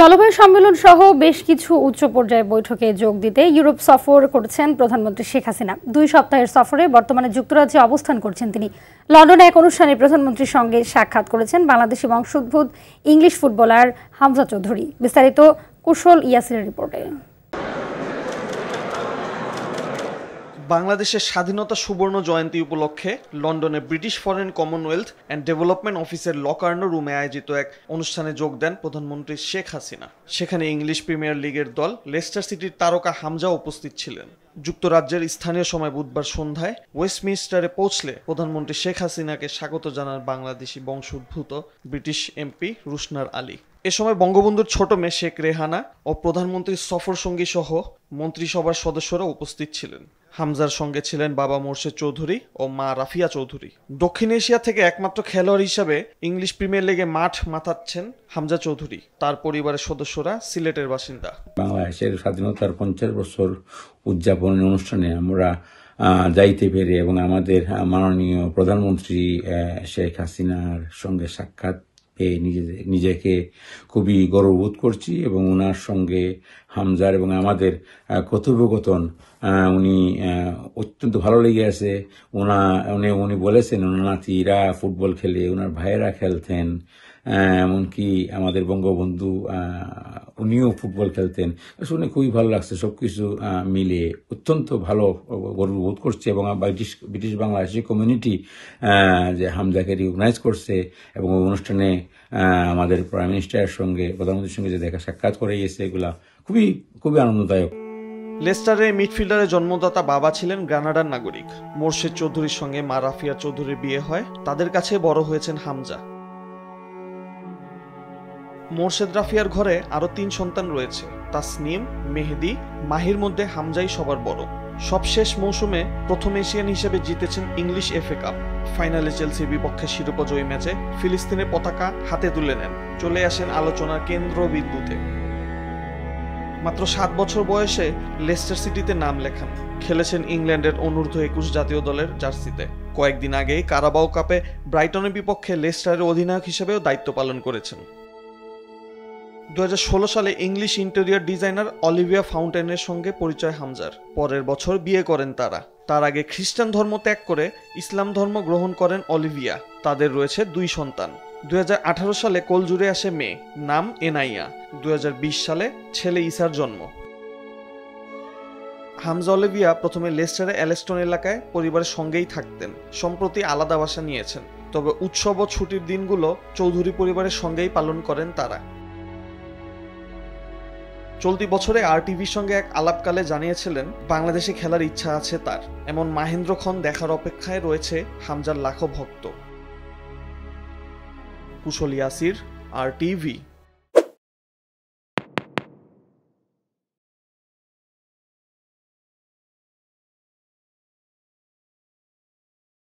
জলবায়ু সম্মেলন সহ বেশ কিছু উচ্চ পর্যায়ে বৈঠকে যোগ দিতে ইউরোপ সফর করছেন প্রধানমন্ত্রী শেখ হাসিনা। দুই সপ্তাহের সফরে বর্তমানে যুক্তরাজ্যে অবস্থান করছেন তিনি। লন্ডনে এক অনুষ্ঠানে প্রধানমন্ত্রীর সঙ্গে সাক্ষাৎ করেছেন বাংলাদেশি বংশোদ্ভূত ইংলিশ ফুটবলার হামজা চৌধুরী। বিস্তারিত কুশল ইয়াসিনের রিপোর্টে। বাংলাদেশের স্বাধীনতা সুবর্ণ জয়ন্তী উপলক্ষে লন্ডনে British Foreign Commonwealth and Development অফিসের লকার্নো রুমে আয়োজিত এক অনুষ্ঠানে যোগ দেন প্রধানমন্ত্রী শেখ হাসিনা। সেখানে ইংলিশ প্রিমিয়ার লিগের দল লেস্টার সিটির তারকা হামজা উপস্থিত ছিলেন। যুক্তরাজ্যের স্থানীয় সময় বুধবার সন্ধ্যায় ওয়েস্টমিনস্টারে পৌঁছলে প্রধানমন্ত্রী শেখ হাসিনাকে স্বাগত জানান বাংলাদেশি বংশোদ্ভূত ব্রিটিশ এমপি রুশনার আলী। এ সময় বঙ্গবন্ধুর ছোট মেয়ে শেখ রেহানা ও প্রধানমন্ত্রীর সফর সঙ্গী সহ মন্ত্রিসভার সদস্যরা উপস্থিত ছিলেন। হামজার সঙ্গে ছিলেন বাবা মোর্শেদ চৌধুরী ও মা রাফিয়া চৌধুরী। দক্ষিণ এশিয়া থেকে একমাত্র খেলোয়াড় হিসাবে ইংলিশ প্রিমিয়ার লিগে মাঠ মাতাচ্ছেন হামজা চৌধুরী। তার পরিবারের সদস্যরা সিলেটের বাসিন্দা। বাংলাদেশের স্বাধীনতার পঞ্চাশ বছর উদযাপনের অনুষ্ঠানে আমরা যাইতে পেরে এবং আমাদের মাননীয় প্রধানমন্ত্রী শেখ হাসিনার সঙ্গে সাক্ষাৎ পেয়ে নিজেকে খুবই গর্ববোধ করছি এবং ওনার সঙ্গে হামজার এবং আমাদের কথোপকথন উনি অত্যন্ত ভালো লেগে আছে। ওনা উনি উনি বলেছেন ওনার নাতিরা ফুটবল খেলে ওনার ভাইয়েরা খেলতেন। এমনকি আমাদের বঙ্গবন্ধু উনিও ফুটবল খেলতেন। শুনে খুবই ভালো লাগছে সব কিছু মিলে অত্যন্ত ভালো গর্ববোধ করছে এবং ব্রিটিশ ব্রিটিশ বাংলাদেশি কমিউনিটি যে হামজাকে রিকগনাইজ করছে এবং অনুষ্ঠানে আমাদের প্রাইম মিনিস্টারের সঙ্গে, প্রধানমন্ত্রীর সঙ্গে যে দেখা সাক্ষাৎ করে গেছে এগুলা খুবই খুবই আনন্দদায়ক। লেস্টারে মিডফিল্ডারের জন্মদাতা বাবা ছিলেন গ্রানাডার নাগরিক। মোর্শেদ চৌধুরীর সঙ্গে মা রাফিয়া চৌধুরীর বিয়ে হয়। তাদের কাছে বড় হয়েছেন হামজা। মোর্শেদ রাফিয়ার ঘরে আরও তিন সন্তান রয়েছে, তাসনিম, মেহেদি, মাহির মধ্যে হামজাই সবার বড়। সবশেষ মৌসুমে প্রথম এশিয়ান হিসেবে জিতেছেন ইংলিশ এফএ কাপ। ফাইনালে চেলসির বিপক্ষে শিরোপা জয়ী ম্যাচে ফিলিস্তিনের পতাকা হাতে তুলে নেন। চলে আসেন আলোচনার কেন্দ্র বিদ্যুতে মাত্র সাত বছর বয়সে লেস্টার সিটিতে নাম লেখান। খেলেছেন ইংল্যান্ডের অনূর্ধ্ব একুশ জাতীয় দলের জার্সিতে। কয়েকদিন আগেই কারাবাও কাপে ব্রাইটনের বিপক্ষে লেস্টারের অধিনায়ক হিসেবেও দায়িত্ব পালন করেছেন। দুই হাজার ষোলো সালে ইংলিশ ইন্টেরিয়র ডিজাইনার অলিভিয়া ফাউন্টেনের সঙ্গে পরিচয় হামজার। পরের বছর বিয়ে করেন তারা। তার আগে খ্রিস্টান ধর্ম ত্যাগ করে ইসলাম ধর্ম গ্রহণ করেন অলিভিয়া। তাদের রয়েছে দুই সন্তান। দু হাজার আঠারো সালে কোলজুড়ে আসে মেয়ে, নাম এনাইয়া। দুই হাজার বিশ সালে ছেলে ইসার জন্ম। হামজা অলিভিয়া প্রথমে লেস্টারে অ্যালেস্টন এলাকায় পরিবারের সঙ্গেই থাকতেন, সম্প্রতি আলাদা বাসা নিয়েছেন। তবে উৎসব ও ছুটির দিনগুলো চৌধুরী পরিবারের সঙ্গেই পালন করেন তারা। চলতি বছরে আর টিভির সঙ্গে এক আলাপকালে জানিয়েছিলেন, বাংলাদেশে খেলার ইচ্ছা আছে তার। এমন মাহেন্দ্র খন দেখার অপেক্ষায় রয়েছে হামজার লাখো ভক্ত। কুশল ইয়াসির আর টিভি